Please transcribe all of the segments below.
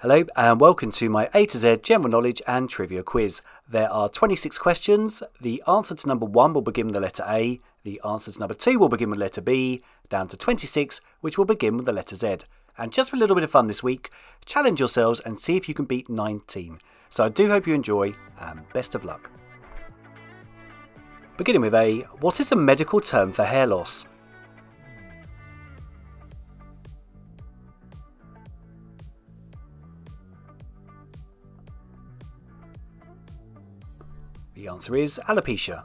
Hello and welcome to my A to Z general knowledge and trivia quiz. There are 26 questions. The answer to number 1 will begin with the letter A, the answer to number 2 will begin with the letter B, down to 26 which will begin with the letter Z. And just for a little bit of fun this week, challenge yourselves and see if you can beat 19. So I do hope you enjoy and best of luck. Beginning with A, what is the medical term for hair loss? The answer is alopecia.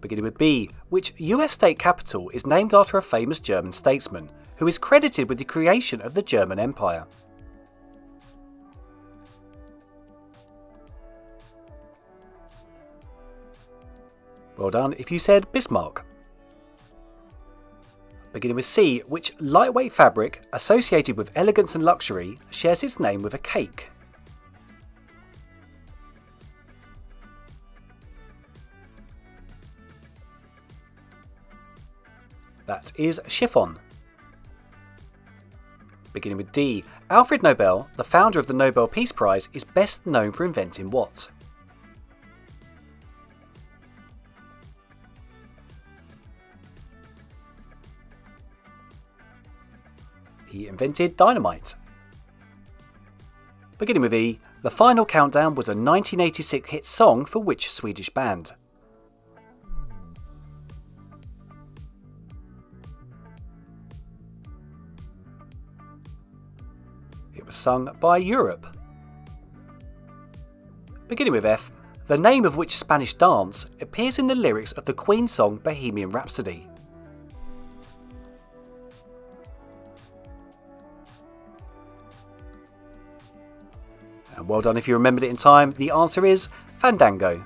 Beginning with B, which US state capital is named after a famous German statesman who is credited with the creation of the German Empire? Well done if you said Bismarck. Beginning with C, which lightweight fabric associated with elegance and luxury shares its name with a cake? That is chiffon. Beginning with D, Alfred Nobel, the founder of the Nobel Peace Prize, is best known for inventing what? He invented dynamite. Beginning with E, The Final Countdown was a 1986 hit song for which Swedish band? It was sung by Europe. Beginning with F, the name of which Spanish dance appears in the lyrics of the Queen song Bohemian Rhapsody. And well done if you remembered it in time, the answer is Fandango.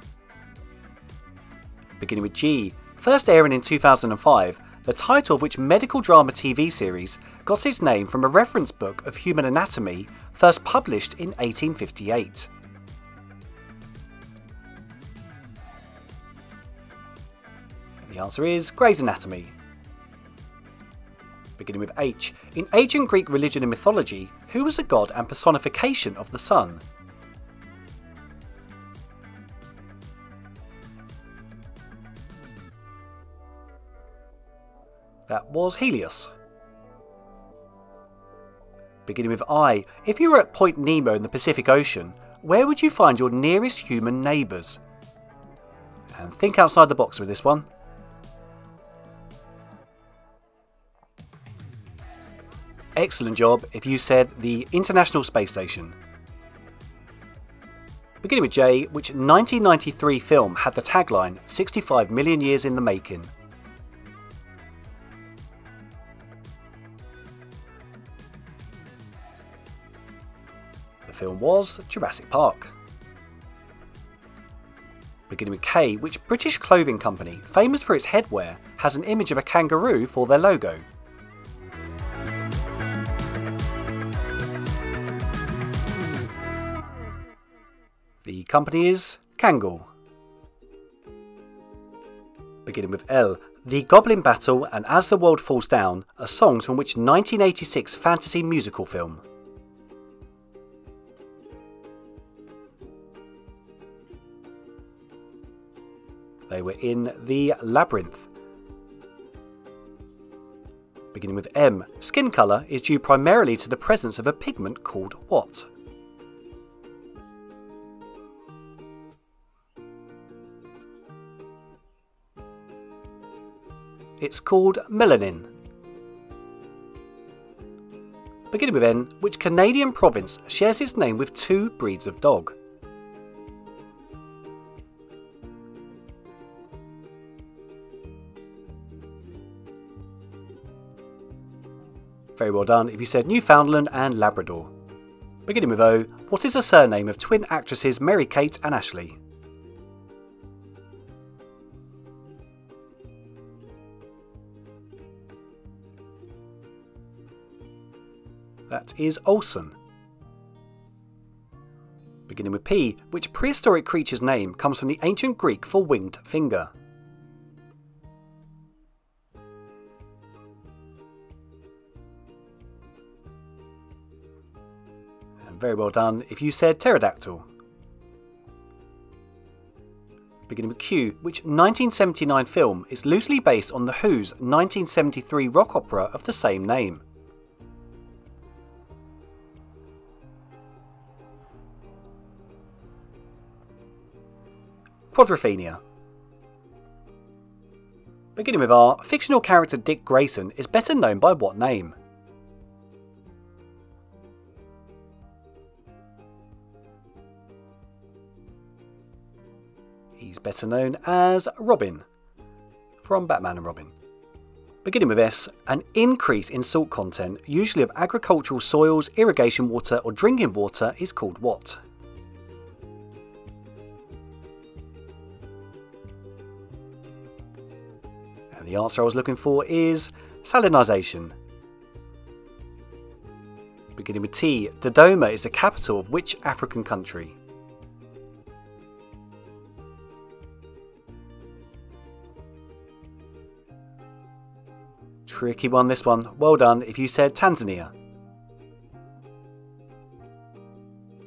Beginning with G, first airing in 2005, the title of which medical drama TV series got its name from a reference book of human anatomy first published in 1858. the answer is Grey's Anatomy. Beginning with H, in ancient Greek religion and mythology, who was the god and personification of the sun? That was Helios. Beginning with I, if you were at Point Nemo in the Pacific Ocean, where would you find your nearest human neighbours? And think outside the box with this one. Excellent job if you said the International Space Station. Beginning with J, which 1993 film had the tagline 65 million years in the making. Film was Jurassic Park. Beginning with K, which British clothing company, famous for its headwear, has an image of a kangaroo for their logo. The company is Kangol. Beginning with L, The Goblin Battle and As the World Falls Down are songs from which 1986 fantasy musical film. They were in the Labyrinth. Beginning with M, skin colour is due primarily to the presence of a pigment called what? It's called melanin. Beginning with N, which Canadian province shares its name with two breeds of dog? Very well done if you said Newfoundland and Labrador. Beginning with O, what is the surname of twin actresses Mary Kate and Ashley? That is Olsen. Beginning with P, which prehistoric creature's name comes from the ancient Greek for winged finger? Very well done if you said pterodactyl. Beginning with Q, which 1979 film is loosely based on The Who's 1973 rock opera of the same name. Quadrophenia. Beginning with R, fictional character Dick Grayson is better known by what name? He's better known as Robin from Batman and Robin. Beginning with S, an increase in salt content, usually of agricultural soils, irrigation water, or drinking water, is called what? And the answer I was looking for is salinisation. Beginning with T, Dodoma is the capital of which African country? Tricky one, this one. Well done if U said Tanzania.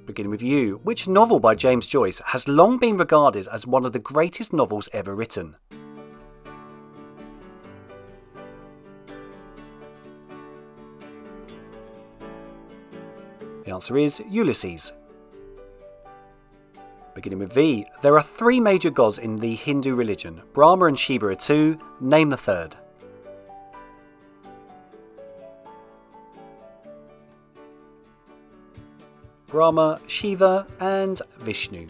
Beginning with you, which novel by James Joyce has long been regarded as one of the greatest novels ever written? The answer is Ulysses. Beginning with V, there are three major gods in the Hindu religion. Brahma and Shiva are two, name the third. Brahma, Shiva, and Vishnu.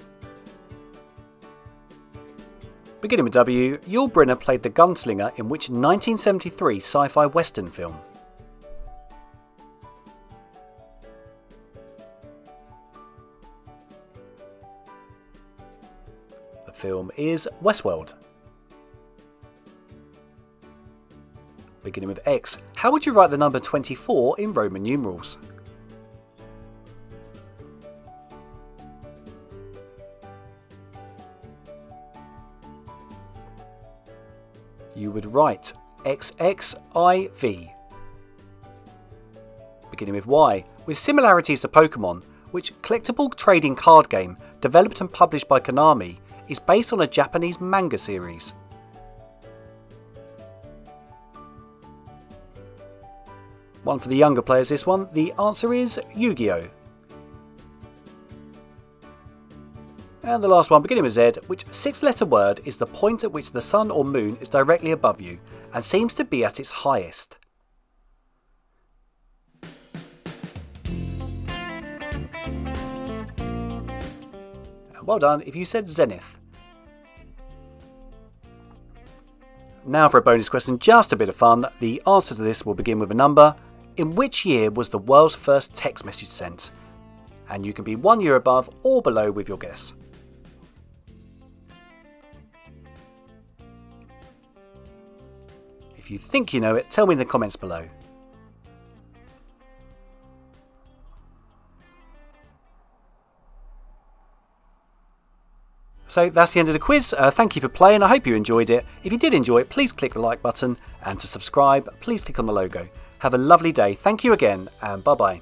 Beginning with W, Yul Brynner played the gunslinger in which 1973 sci fi western film? The film is Westworld. Beginning with X, how would you write the number 24 in Roman numerals? You would write XXIV. Beginning with Y, with similarities to Pokemon, which collectible trading card game developed and published by Konami is based on a Japanese manga series. One for the younger players, this one. The answer is Yu And the last one, beginning with Z, which six letter word is the point at which the sun or moon is directly above you and seems to be at its highest. well done if you said zenith. Now for a bonus question, just a bit of fun. The answer to this will begin with a number. In which year was the world's first text message sent? And you can be one year above or below with your guess. If you think you know it, tell me in the comments below. So that's the end of the quiz. Uh, thank you for playing. I hope you enjoyed it. If you did enjoy it, please click the like button. And to subscribe, please click on the logo. Have a lovely day. Thank you again, and bye bye.